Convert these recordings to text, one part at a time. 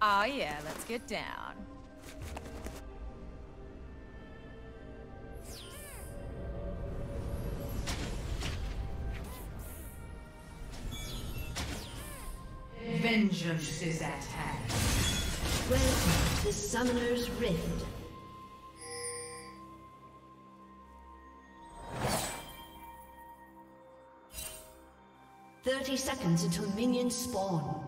Oh yeah, let's get down. Vengeance is at hand. Welcome to Summoner's Rift. Thirty seconds until minions spawn.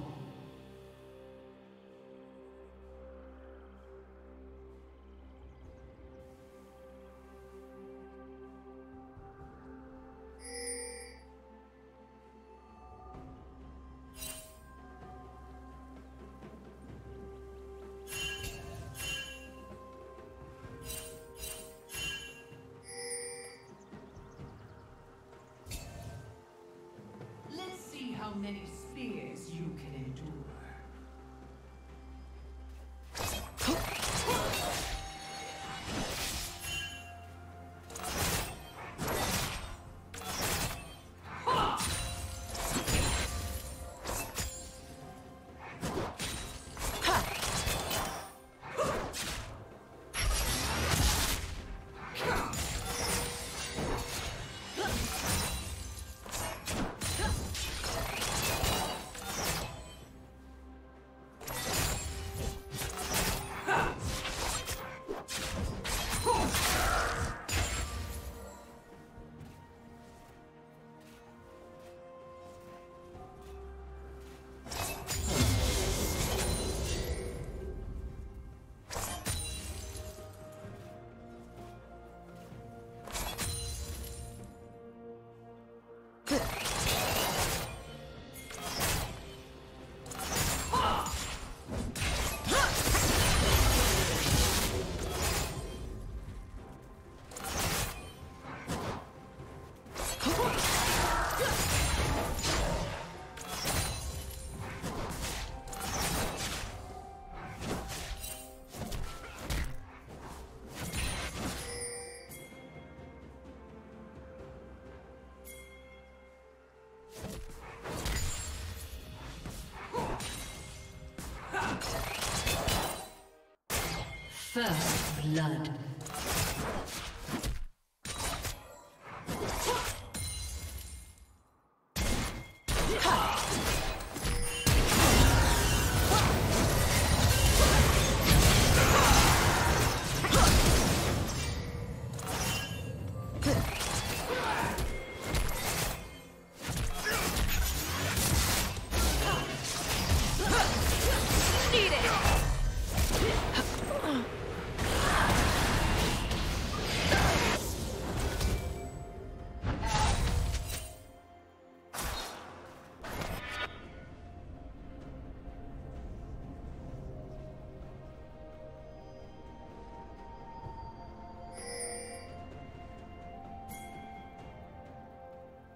First blood.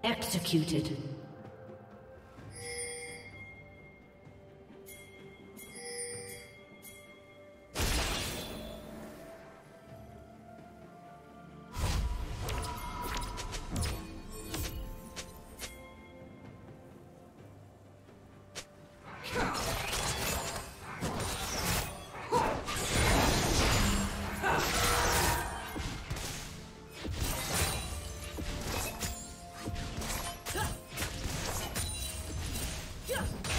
Executed. Yeah.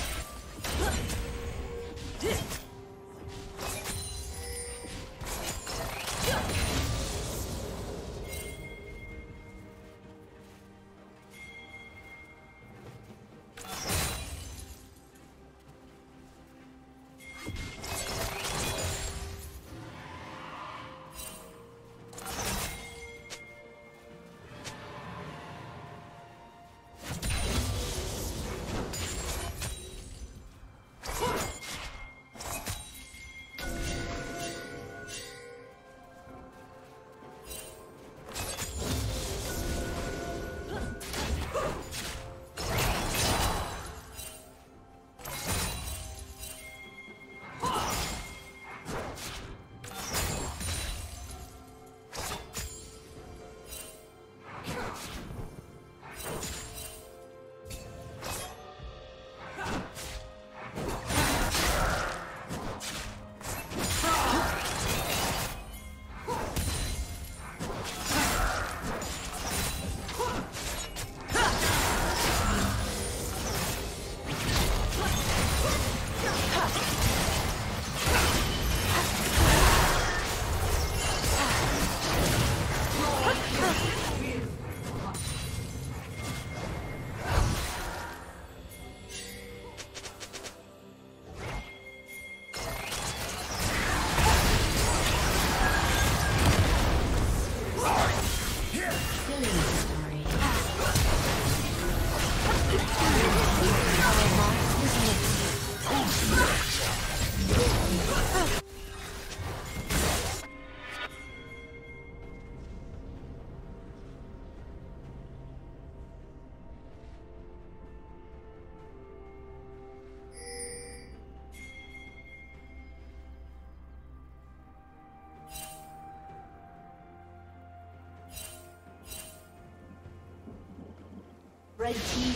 Red team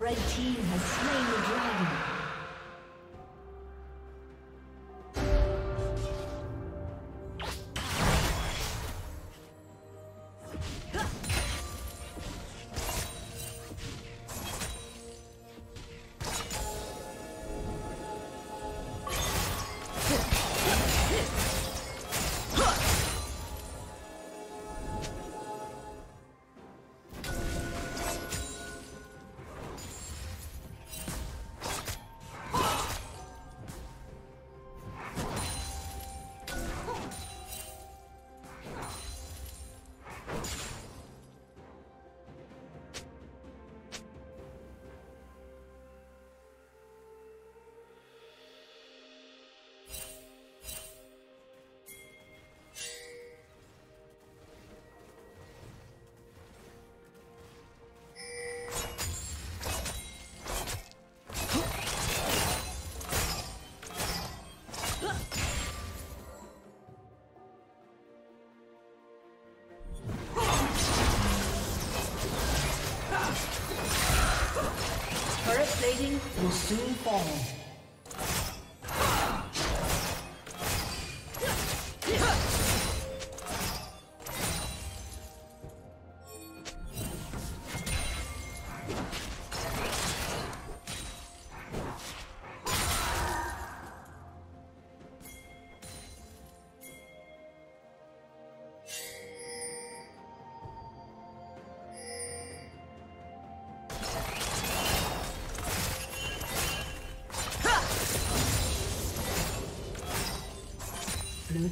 Red team has soon fall.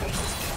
Blue